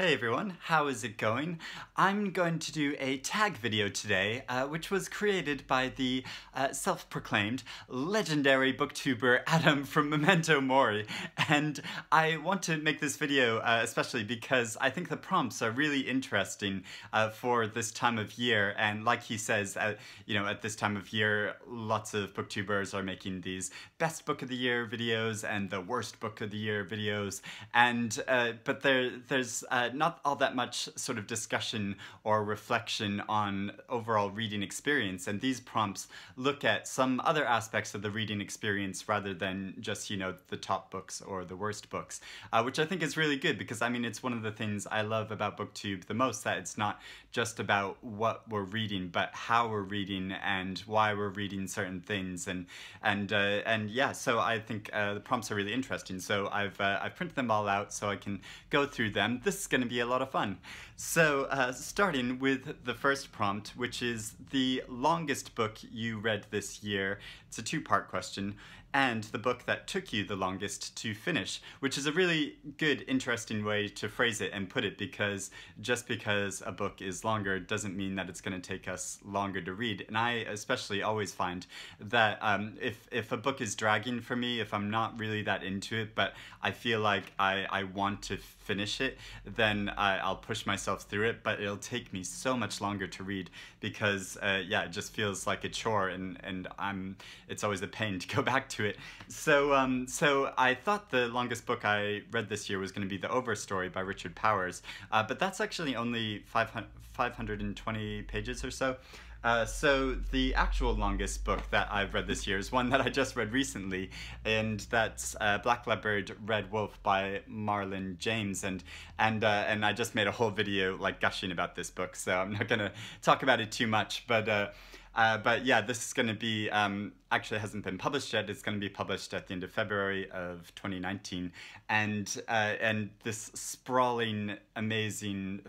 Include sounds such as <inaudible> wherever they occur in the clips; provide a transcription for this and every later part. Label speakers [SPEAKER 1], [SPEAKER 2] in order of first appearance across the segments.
[SPEAKER 1] Hey everyone, how is it going? I'm going to do a tag video today, uh, which was created by the uh, self-proclaimed legendary booktuber Adam from Memento Mori. And I want to make this video uh, especially because I think the prompts are really interesting uh, for this time of year. And like he says, uh, you know, at this time of year, lots of booktubers are making these best book of the year videos and the worst book of the year videos. And, uh, but there, there's not all that much sort of discussion or reflection on overall reading experience. And these prompts look at some other aspects of the reading experience rather than just, you know, the top books or the worst books, uh, which I think is really good because, I mean, it's one of the things I love about BookTube the most, that it's not just about what we're reading, but how we're reading and why we're reading certain things. And, and, uh, and yeah, so I think uh, the prompts are really interesting. So I've, uh, I've printed them all out so I can go through them. This is going to be a lot of fun. So uh, starting with the first prompt, which is the longest book you read this year. It's a two-part question and the book that took you the longest to finish, which is a really good, interesting way to phrase it and put it because just because a book is longer doesn't mean that it's going to take us longer to read. And I especially always find that um, if, if a book is dragging for me, if I'm not really that into it, but I feel like I, I want to finish it, then I, will push myself through it, but it'll take me so much longer to read because, uh, yeah, it just feels like a chore and, and I'm, it's always a pain to go <laughs> back to to it. So, um, so I thought the longest book I read this year was going to be The Overstory by Richard Powers, uh, but that's actually only 500, 520 pages or so. Uh, so the actual longest book that I've read this year is one that I just read recently, and that's uh, Black Leopard, Red Wolf by Marlon James, and and uh, and I just made a whole video like gushing about this book, so I'm not gonna talk about it too much, but. Uh, but yeah, this is going to be, um, actually hasn't been published yet. It's going to be published at the end of February of 2019. And, uh, and this sprawling, amazing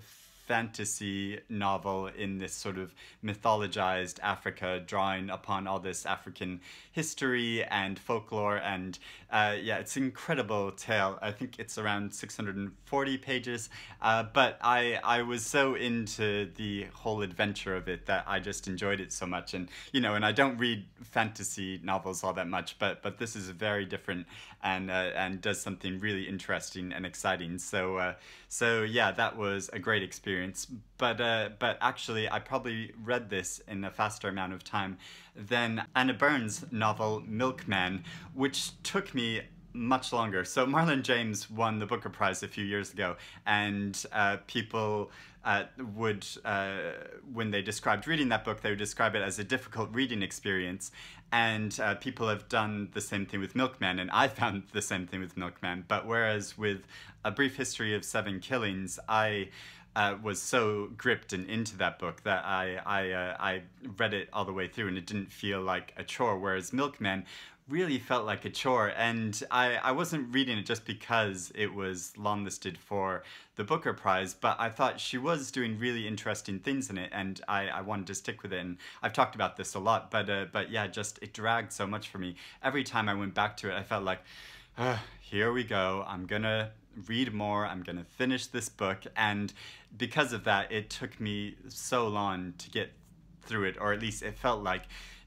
[SPEAKER 1] fantasy novel in this sort of mythologized Africa, drawing upon all this African history and folklore. And uh, yeah, it's an incredible tale. I think it's around 640 pages, uh, but I, I was so into the whole adventure of it that I just enjoyed it so much. And, you know, and I don't read fantasy novels all that much, but, but this is very different and, uh, and does something really interesting and exciting. So, uh, so yeah, that was a great experience but uh, but actually I probably read this in a faster amount of time than Anna Burns' novel Milkman, which took me much longer. So Marlon James won the Booker Prize a few years ago, and uh, people uh, would, uh, when they described reading that book, they would describe it as a difficult reading experience. And uh, people have done the same thing with Milkman, and I found the same thing with Milkman. But whereas with A Brief History of Seven Killings, I uh, was so gripped and into that book that I I uh, I read it all the way through and it didn't feel like a chore. Whereas Milkman really felt like a chore and I, I wasn't reading it just because it was longlisted for the Booker Prize, but I thought she was doing really interesting things in it and I, I wanted to stick with it and I've talked about this a lot, but uh, but yeah, just it dragged so much for me. Every time I went back to it, I felt like, here we go, I'm gonna read more, I'm gonna finish this book, and because of that, it took me so long to get through it, or at least it felt like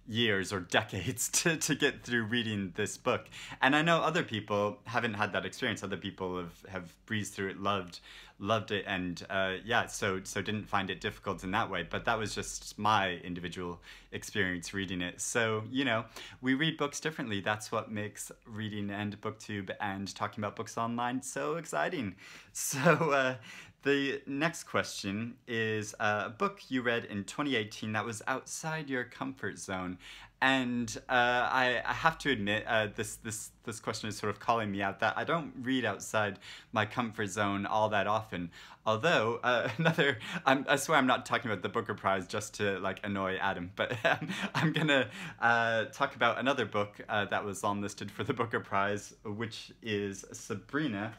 [SPEAKER 1] years or <laughs> decades to, to get through reading this book. And I know other people haven't had that experience. Other people have, have breezed through it, loved loved it, and uh, yeah, so so didn't find it difficult in that way. But that was just my individual experience reading it. So you know, we read books differently. That's what makes reading and BookTube and talking about books online so exciting. <laughs> So uh, the next question is a book you read in 2018 that was outside your comfort zone. And uh, I, I, have to admit, uh, this, this, this question is sort of calling me out that I don't read outside my comfort zone all that often. Although, uh, <laughs> another, I'm, i swear I'm not talking about the Booker Prize just to like annoy Adam, but <laughs> um, I'm gonna uh, talk about another book uh, that was long listed for the Booker Prize, which is Sabrina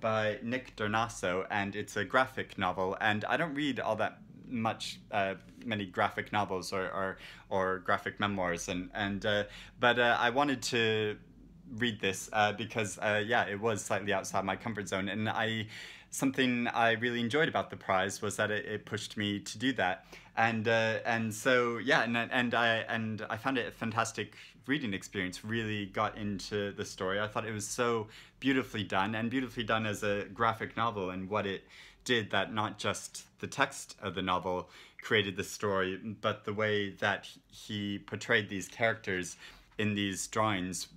[SPEAKER 1] by Nick Drnaso, and it's a graphic novel, and I don't read all that much uh, many graphic novels or, or, or graphic memoirs and and uh, but uh, I wanted to read this uh, because uh, yeah, it was slightly outside my comfort zone, and I something I really enjoyed about the prize was that it, it pushed me to do that, and uh, and so yeah, and and I and I found it a fantastic reading experience. Really got into the story. I thought it was so beautifully done and beautifully done as a graphic novel, and what it did that not just the text of the novel created the story, but the way that he portrayed these characters in these drawings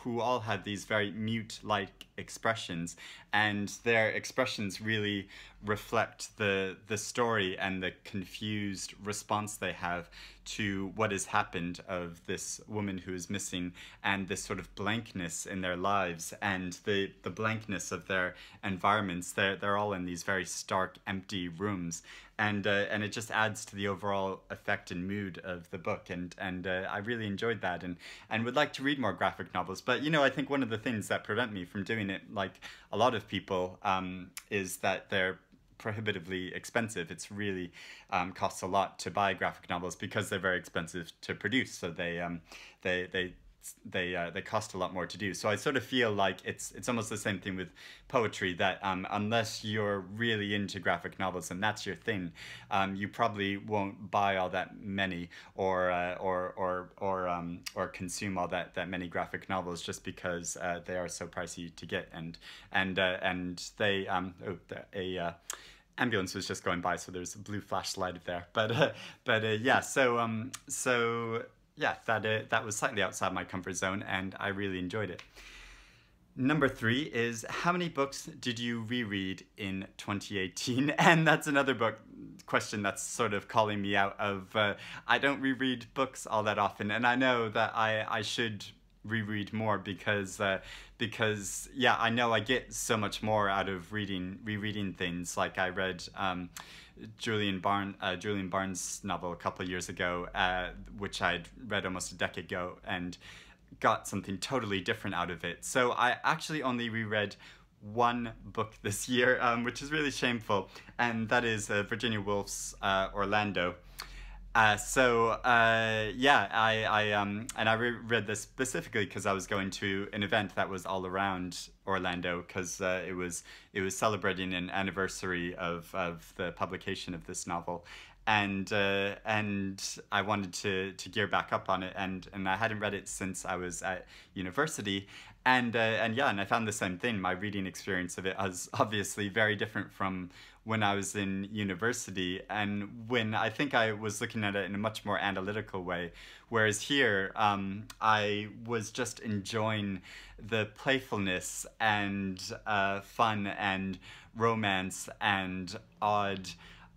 [SPEAKER 1] who all had these very mute like expressions and their expressions really reflect the the story and the confused response they have to what has happened of this woman who is missing and this sort of blankness in their lives and the the blankness of their environments. They're they're all in these very stark empty rooms and uh, and it just adds to the overall effect and mood of the book and and uh, I really enjoyed that and and would like to read more graphic novels but you know I think one of the things that prevent me from doing it like a lot of people um, is that they're prohibitively expensive. It's really um, costs a lot to buy graphic novels because they're very expensive to produce. So they um, they they they uh, they cost a lot more to do. So I sort of feel like it's it's almost the same thing with poetry that um, unless you're really into graphic novels and that's your thing, um, you probably won't buy all that many or uh, or or or um, or consume all that that many graphic novels just because uh, they are so pricey to get and and uh, and they um oh, a uh, ambulance was just going by, so there's a blue flashlight there. But uh, <laughs> but uh, yeah, so um so yeah, that uh, that was slightly outside my comfort zone, and I really enjoyed it. Number three is how many books did you reread in 2018? <laughs> And that's another book question that's sort of calling me out of uh, I don't reread books all that often, and I know that I I should reread more because uh, because yeah I know I get so much more out of reading rereading things like I read um, Julian Barnes uh, Julian Barnes novel a couple years ago uh, which I'd read almost a decade ago and got something totally different out of it. So I actually only reread one book this year um, which is really shameful and that is uh, Virginia Woolf's uh, Orlando uh, so uh, yeah, I, I um, and I re- read this specifically because I was going to an event that was all around Orlando because uh, it was it was celebrating an anniversary of, of the publication of this novel, and uh, and I wanted to to gear back up on it, and and I hadn't read it since I was at university, and uh, and yeah, and I found the same thing. My reading experience of it was obviously very different from when I was in university and when I think I was looking at it in a much more analytical way. Whereas here, um, I was just enjoying the playfulness and uh, fun and romance and odd,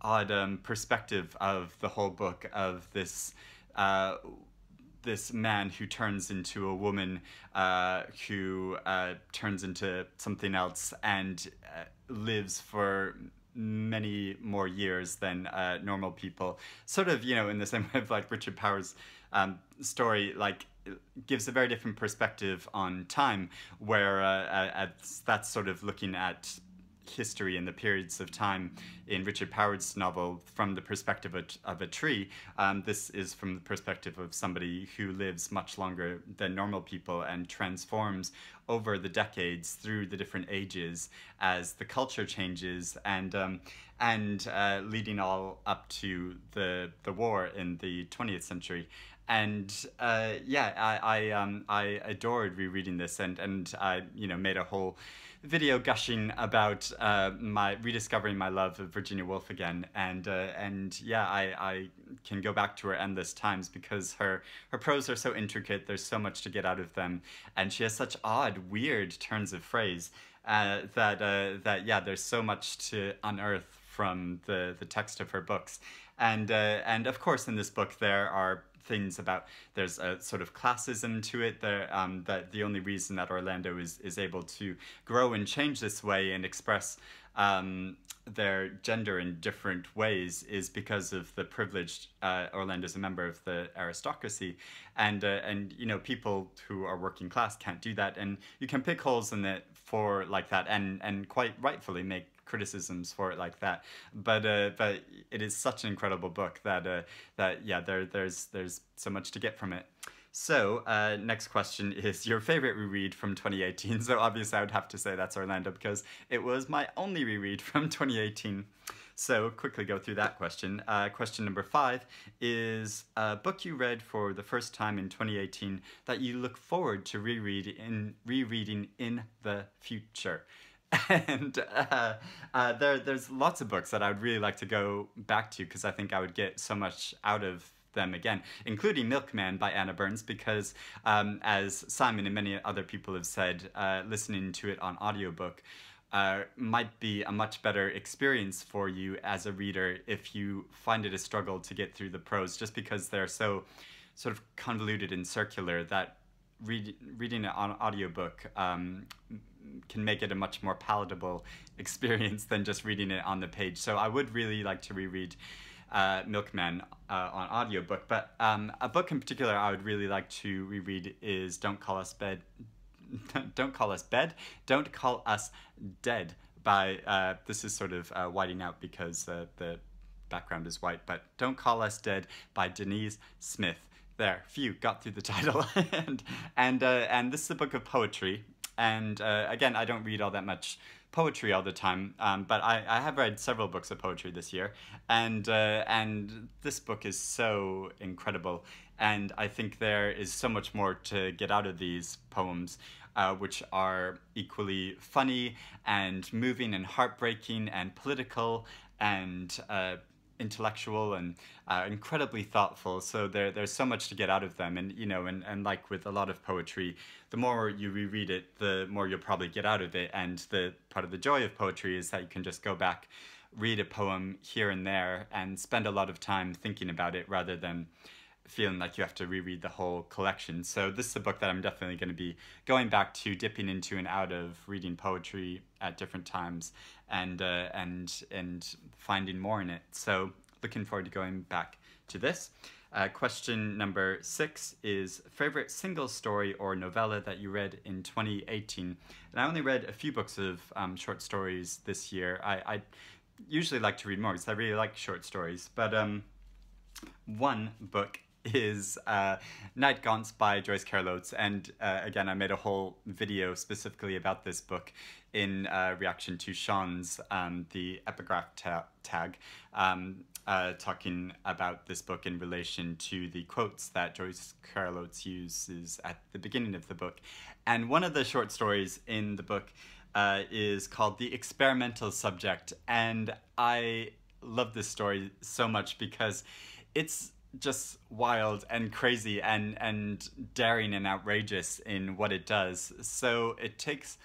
[SPEAKER 1] odd um, perspective of the whole book of this. Uh, this man who turns into a woman uh, who uh, turns into something else and uh, lives for many more years than uh, normal people. Sort of, you know, in the same way of like Richard Powers' um, story, like gives a very different perspective on time, where uh, that's sort of looking at history and the periods of time in Richard Powers' novel from the perspective of, of a tree. Um, this is from the perspective of somebody who lives much longer than normal people and transforms over the decades through the different ages as the culture changes and um, and uh, leading all up to the the war in the 20th century and uh, yeah, I I, um, I adored rereading this, and and I you know made a whole video gushing about uh, my rediscovering my love of Virginia Woolf again, and uh, and yeah, I, I can go back to her endless times because her her prose are so intricate. There's so much to get out of them, and she has such odd, weird turns of phrase uh, that uh, that yeah, there's so much to unearth from the the text of her books, and uh, and of course in this book there are things about there's a sort of classism to it there um, that the only reason that Orlando is is able to grow and change this way and express um, their gender in different ways is because of the privileged uh, Orlando's a member of the aristocracy. And uh, and you know people who are working class can't do that. And you can pick holes in it for like that and and quite rightfully make criticisms for it like that. But uh, but it is such an incredible book that uh, that yeah, there there's there's so much to get from it. So, uh, next question <laughs> is your favorite reread from 2018. So, obviously, I would have to say that's Orlando because it was my only reread from 2018. So, quickly go through that question. Uh, question number five is a book you read for the first time in 2018 that you look forward to reread in, rereading in the future. And uh, uh, there, there's lots of books that I would really like to go back to because I think I would get so much out of them again, including Milkman by Anna Burns, because um, as Simon and many other people have said, uh, listening to it on audiobook uh, might be a much better experience for you as a reader if you find it a struggle to get through the prose, just because they're so sort of convoluted and circular that read, reading it on audiobook um, can make it a much more palatable <laughs> experience than just reading it on the page. So I would really like to reread uh, Milkman uh, on audiobook. But um, a book in particular I would really like to reread is Don't Call Us Bed. <laughs> Don't Call Us Bed. Don't Call Us Dead by, uh, this is sort of uh, whiting out because uh, the background is white, but Don't Call Us Dead by Danez Smith. There, phew, got through the <laughs> title. and and, uh, and this is a book of poetry. And again, I don't read all that much poetry all the time, um, but I, I have read several books of poetry this year, and uh, and this book is so incredible, and I think there is so much more to get out of these poems. Uh, which are equally funny and moving and heartbreaking and political and uh, intellectual and uh, incredibly thoughtful. So there, there's so much to get out of them. And, you know, and, and like with a lot of poetry, the more you reread it, the more you'll probably get out of it. And the part of the joy of poetry is that you can just go back, read a poem here and there, and spend a lot of time thinking about it rather than feeling like you have to reread the whole collection. So this is a book that I'm definitely going to be going back to, dipping into and out of reading poetry at different times, and uh, and and finding more in it. So looking forward to going back to this. Uh, question number six is favorite single story or novella that you read in 2018. And I only read a few books of um, short stories this year. I, I usually like to read more because I really like short stories. But um, one book is uh, Night Gaunts by Joyce Carol Oates. And uh, again, I made a whole video specifically about this book in uh, reaction to Sean's um, The Epigraph ta tag. Um, uh, talking about this book in relation to the quotes that Joyce Carol Oates uses at the beginning of the book. And one of the short stories in the book uh, is called The Experimental Subject. And I love this story so much because it's just wild and crazy and, and daring and outrageous in what it does. So it takes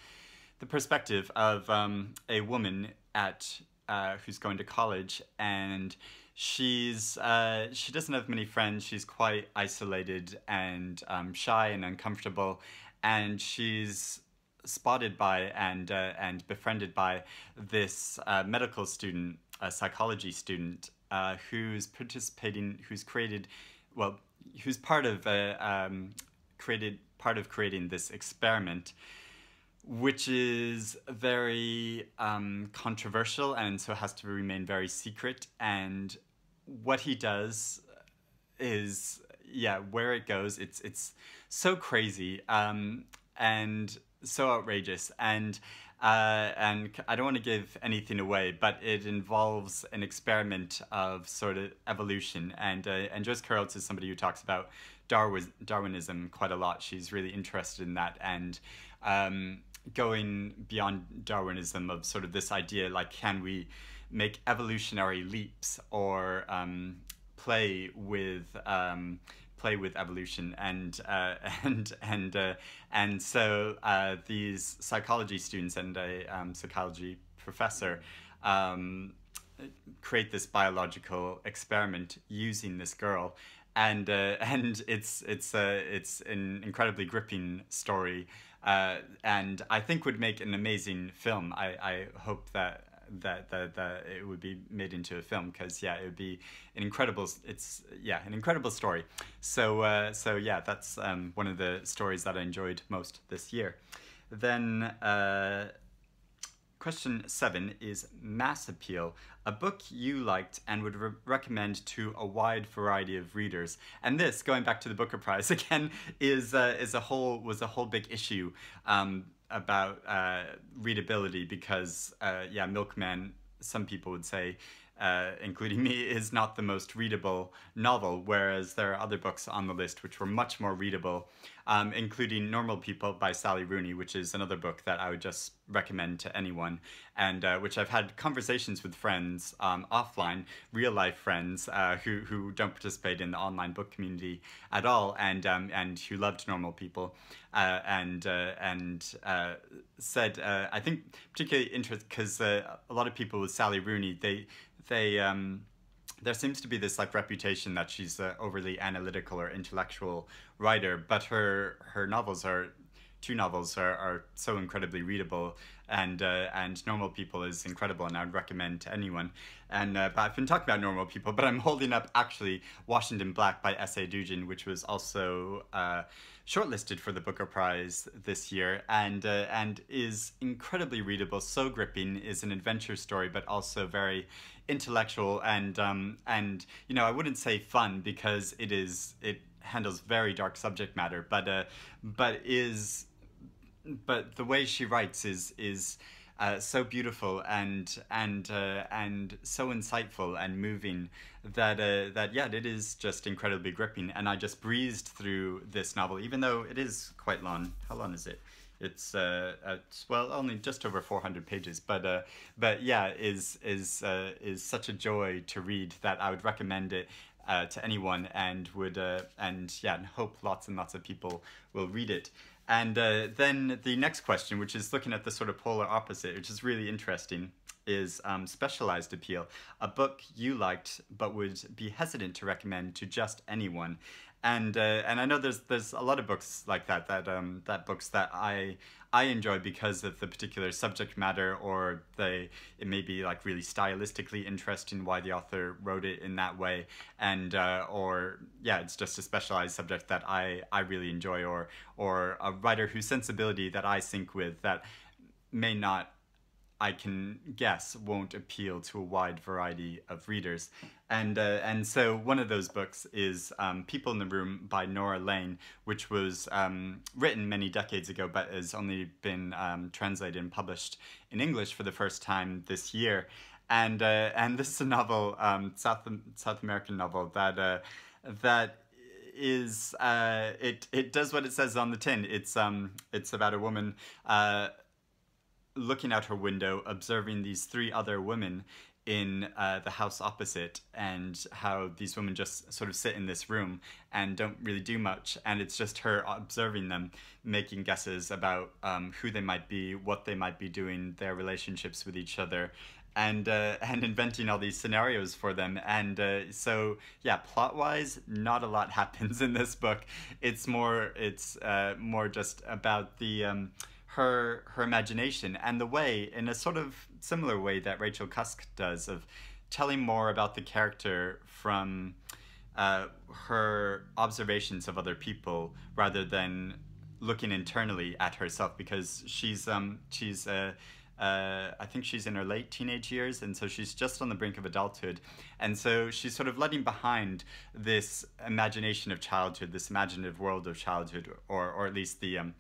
[SPEAKER 1] the perspective of um, a woman at uh, who's going to college, and she's uh, she doesn't have many friends. She's quite isolated and um, shy and uncomfortable, and she's spotted by and uh, and befriended by this uh, medical student, a psychology student, uh, who's participating, who's created, well, who's part of uh, um, created part of creating this experiment which is very um, controversial and so has to remain very secret. And what he does is, yeah, where it goes, it's it's so crazy um, and so outrageous. And uh, and I don't want to give anything away, but it involves an experiment of sort of evolution. And uh, and Joyce Carol is somebody who talks about Darwin Darwinism quite a lot. She's really interested in that and. Um, going beyond Darwinism of sort of this idea like can we make evolutionary leaps or um, play with um, play with evolution and uh, <laughs> and and uh, and so uh, these psychology students and a um, psychology professor um, create this biological experiment using this girl and uh, <laughs> and it's it's uh, it's an incredibly gripping story uh, and I think would make an amazing film. I, I hope that that, that that it would be made into a film because yeah it would be an incredible it's yeah an incredible story so uh, so yeah that's um, one of the stories that I enjoyed most this year then uh, question seven is Mass Appeal, a book you liked and would re recommend to a wide variety of readers. And this, going back to the Booker Prize <laughs> again, is uh, is a whole was a whole big issue um, about uh, readability because uh, yeah, Milkman. Some people would say uh, including me, is not the most readable novel, whereas there are other books on the list which were much more readable, um, including Normal People by Sally Rooney, which is another book that I would just recommend to anyone, and uh, which I've had conversations with friends um, offline, real life friends uh, who, who don't participate in the online book community at all, and, um, and who loved Normal People. Uh, and uh, and uh, said I think particularly interesting because a lot of people with Sally Rooney they they um, there seems to be this like reputation that she's an overly analytical or intellectual writer, but her her novels are two novels are, are so incredibly readable and uh, and normal people is incredible and I would recommend to anyone and uh, but I've been talking about normal people but I'm holding up actually Washington Black by Esi Edugyan which was also uh, shortlisted for the Booker Prize this year and uh, and is incredibly readable so gripping is an adventure story but also very intellectual and um, and you know I wouldn't say fun because it is it handles very dark subject matter but uh, but is but the way she writes is is uh, so beautiful and and uh, and so insightful and moving that uh, that yeah it is just incredibly gripping and I just breezed through this novel even though it is quite long. How long is it? It's uh, it's, well only just over four hundred pages, but uh, but yeah is is uh, is such a joy to read that I would recommend it uh, to anyone and would uh, and yeah and hope lots and lots of people will read it. And uh, then the next question, which is looking at the sort of polar opposite, which is really interesting, is um, Specialized Appeal, a book you liked but would be hesitant to recommend to just anyone. And uh, and I know there's there's a lot of books like that that um that books that I I enjoy because of the particular subject matter or they it may be like really stylistically interesting why the author wrote it in that way. And uh, or yeah it's just a specialized subject that I I really enjoy or or a writer whose sensibility that I sync with that may not I can guess won't appeal to a wide variety of readers. And, uh, and so one of those books is um, People in the Room by Norah Lange, which was um, written many decades ago but has only been um, translated and published in English for the first time this year. And, uh, and this is a novel, um, South, South American novel, that, uh, that is uh, it it does what it says on the tin. It's um it's about a woman uh, looking out her window, observing these three other women in uh, the house opposite and how these women just sort of sit in this room and don't really do much. And it's just her observing them making guesses about um, who they might be what they might be doing their relationships with each other and uh, <laughs> and inventing all these scenarios for them. And uh, so yeah plot wise not a lot <laughs> happens in this book. It's more it's uh, more just about the um, her her imagination and the way in a sort of similar way that Rachel Cusk does of telling more about the character from uh, her observations of other people rather than looking internally at herself because she's um she's uh, uh, I think she's in her late teenage years, and so she's just on the brink of adulthood. And so she's sort of letting behind this imagination of childhood, this imaginative world of childhood, or, or at least the, um,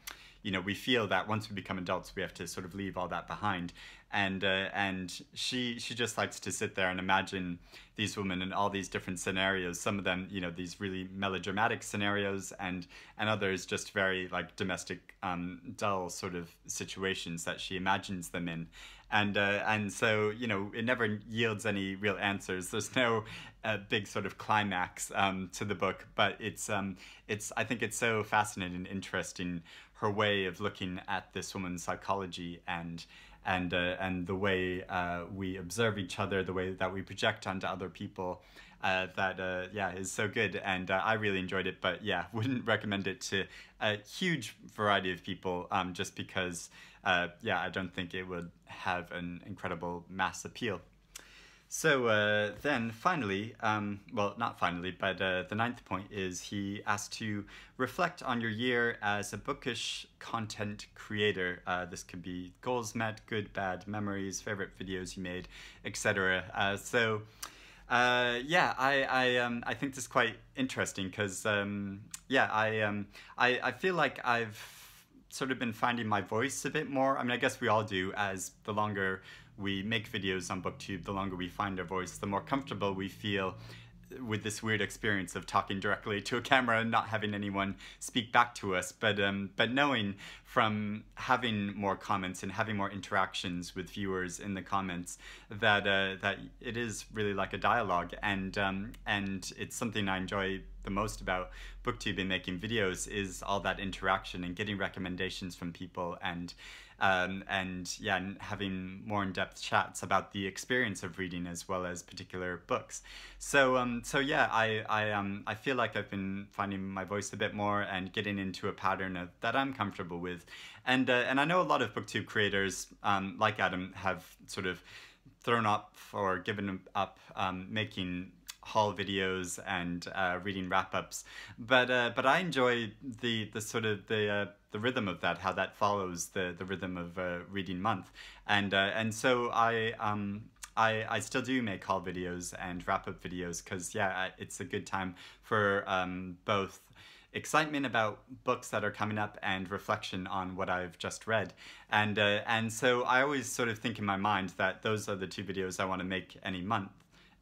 [SPEAKER 1] you know, we feel that once we become adults, we have to sort of leave all that behind. And uh, and she she just likes to sit there and imagine these women in all these different scenarios. Some of them, you know, these really melodramatic scenarios, and and others just very like domestic, um, dull sort of situations that she imagines them in and uh, and so you know it never yields any real answers. There's no uh, big sort of climax um, to the book, but it's um, it's I think it's so fascinating and interesting her way of looking at this woman's psychology and and uh, and the way uh, we observe each other, the way that we project onto other people. Uh, that uh, yeah is so good and uh, I really enjoyed it but yeah <laughs> wouldn't recommend it to a huge variety of people um, just because uh, yeah I don't think it would have an incredible mass appeal So uh, then finally, um, well, not finally, but uh, the ninth point is he asked to reflect on your year as a bookish content creator. Uh, this could be goals met, good, bad, memories, favorite videos you made, etc. Uh, so uh, yeah, I I um I think this is quite interesting because um yeah I um I I feel like I've sort of been finding my voice a bit more. I mean, I guess we all do as the longer we make videos on booktube the longer we find our voice the more comfortable we feel with this weird experience of talking directly to a camera and not having anyone speak back to us. But um but knowing from having more comments and having more interactions with viewers in the comments that uh, that it is really like a dialogue. And um and it's something I enjoy the most about booktube and making videos is all that interaction and getting recommendations from people and um, and yeah, having more in-depth chats about the experience of reading as well as particular books. So um, so yeah, I I um I feel like I've been finding my voice a bit more and getting into a pattern of, that I'm comfortable with, and uh, and I know a lot of booktube creators um, like Adam have sort of thrown up or given up um, making haul videos and uh, reading wrap-ups. But uh, but I enjoy the the sort of the uh, the rhythm of that how that follows the the rhythm of uh, reading month. And uh, and so I um I, I still do make haul videos and wrap-up videos because yeah it's a good time for um, both excitement about books that are coming up and reflection on what I've just read. And uh, and so I always sort of think in my mind that those are the two videos I want to make any month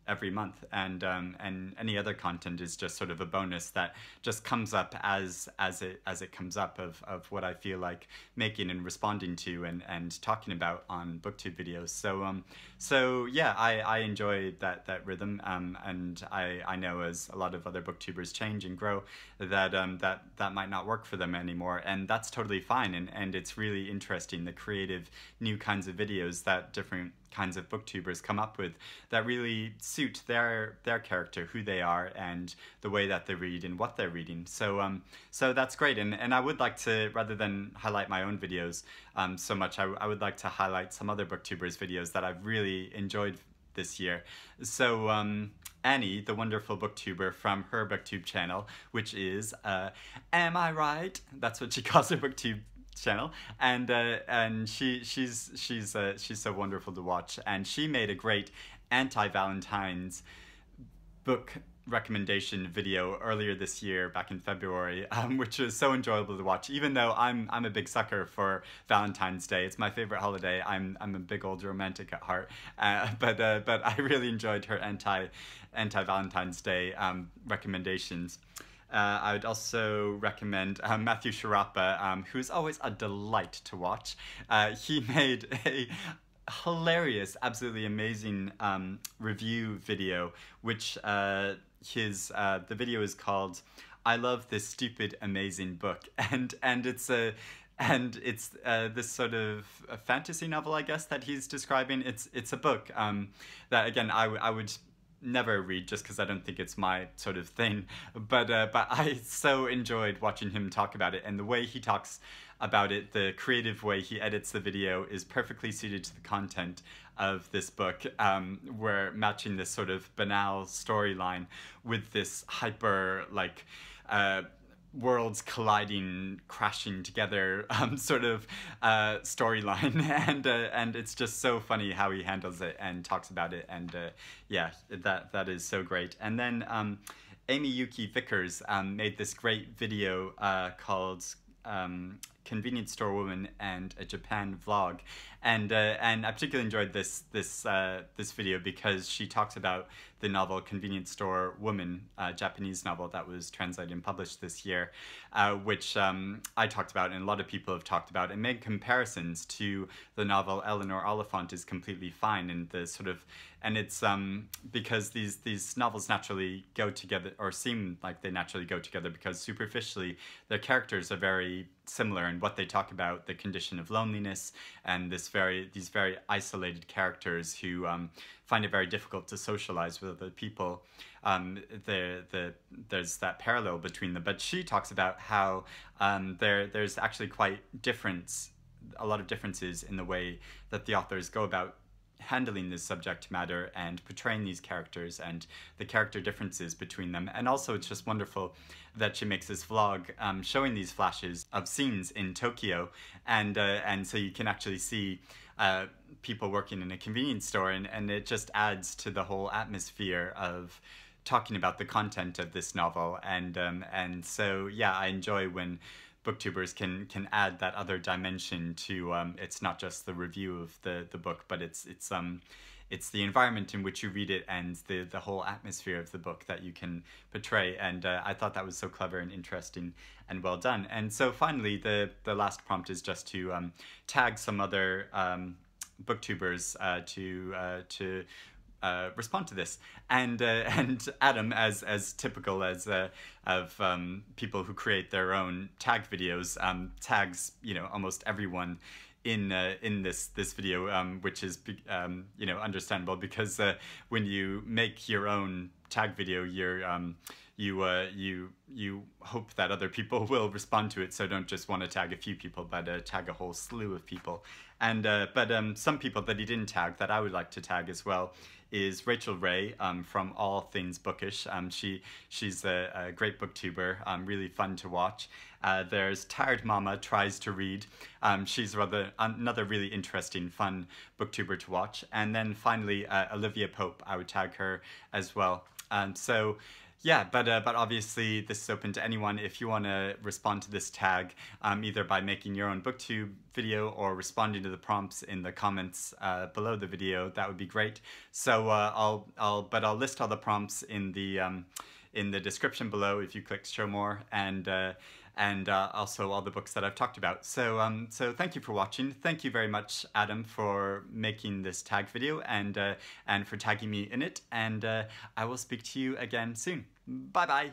[SPEAKER 1] every month. And um, and any other content is just sort of a bonus that just comes up as as it as it comes up of, of what I feel like making and responding to and, and talking about on booktube videos. So um so yeah I, I enjoy that that rhythm. Um, and I, I know as a lot of other booktubers change and grow that um, that that might not work for them anymore. And that's totally fine. And, and it's really interesting the creative new kinds of videos that different kinds of booktubers come up with that really suit their their character, who they are, and the way that they read and what they're reading. So um, so that's great. And and I would like to rather than highlight my own videos um, so much, I, I would like to highlight some other booktubers' videos that I've really enjoyed this year. So um, Annie, the wonderful booktuber from her booktube channel, which is uh, Am I Right? That's what she <laughs> calls her booktube channel and uh, and she she's she's uh, she's so wonderful to watch. And she made a great anti-valentine's book recommendation video earlier this year back in February <laughs> um, which was so enjoyable to watch. Even though I'm I'm a big sucker for Valentine's Day it's my favorite holiday. I'm I'm a big old romantic at heart. Uh, <laughs> but uh, but I really enjoyed her anti anti Valentine's Day um, recommendations uh, I would also recommend um, Matthew Sciarappa, um, who's always a delight to watch. Uh, he <laughs> made a hilarious, absolutely amazing um, review video, which uh, his uh, the video is called "I Love This Stupid Amazing Book," <laughs> and and it's a and it's uh, this sort of fantasy novel, I guess, that he's describing. It's it's a book um, that again I, I would never read just because I don't think it's my sort of thing. <laughs> But uh, but I so enjoyed watching him talk about it, and the way he talks about it, the creative way he edits the video is perfectly suited to the content of this book. Um, we're matching this sort of banal storyline with this hyper like. Uh, worlds colliding, crashing together <laughs> um, sort of uh, storyline, <laughs> and uh, and it's just so funny how he handles it and talks about it, and uh, yeah, that that is so great. And then um, Amy Yuki Vickers um, made this great video uh, called um, convenience store woman and a Japan vlog, and uh, and I particularly enjoyed this this uh, this video because she talks about the novel Convenience Store Woman, a Japanese novel that was translated and published this year, uh, which um, I talked about and a lot of people have talked about and made comparisons to the novel Eleanor Oliphant is completely fine and the sort of and it's um, because these these novels naturally go together or seem like they naturally go together because superficially their characters are very similar in what they talk about the condition of loneliness and this very these very isolated characters who um, find it very difficult to socialize with other people. Um, the, the, there's that parallel between them but she talks about how um, there there's actually quite difference a lot of differences in the way that the authors go about handling this subject matter and portraying these characters and the character differences between them. And also, it's just wonderful that she makes this vlog um, showing these flashes of scenes in Tokyo, and uh, and so you can actually see. Uh, people working in a convenience store and, and it just adds to the whole atmosphere of talking about the content of this novel and um, and so yeah I enjoy when booktubers can can add that other dimension to um, it's not just the review of the the book but it's it's um it's the environment in which you read it and the the whole atmosphere of the book that you can portray. And uh, I thought that was so clever and interesting and well done. And so finally the the last prompt is just to um, tag some other um, booktubers uh, to uh, to uh, respond to this. And uh, <laughs> and Adam, as as typical as uh, of um, people who create their own tag videos, um, tags you know almost everyone in uh, in this this video, um, which is um, you know understandable because uh, when you make your own tag video, you're um, you uh, you you hope that other people <laughs> will respond to it. So don't just want to tag a few people, but uh, tag a whole slew of people. And uh, but um, some people that he didn't tag that I would like to tag as well is Rachel Ray um, from All Things Bookish. Um, she she's a, a great booktuber, um, really fun to watch. Uh, there's Tired Mama tries to read. Um, she's rather another really interesting, fun booktuber to watch. And then finally uh, Olivia Pope, I would tag her as well. Um, so yeah, but uh, but obviously this is open to anyone. If you want to respond to this tag, um, either by making your own booktube video or responding to the prompts in the comments uh, below the video, that would be great. So uh, I'll I'll but I'll list all the prompts in the um, in the description below if you click show more and uh, and uh, also all the books that I've talked about. So um, so thank you for watching. Thank you very much, Adam, for making this tag video and uh, and for tagging me in it. And uh, I will speak to you again soon. Bye bye.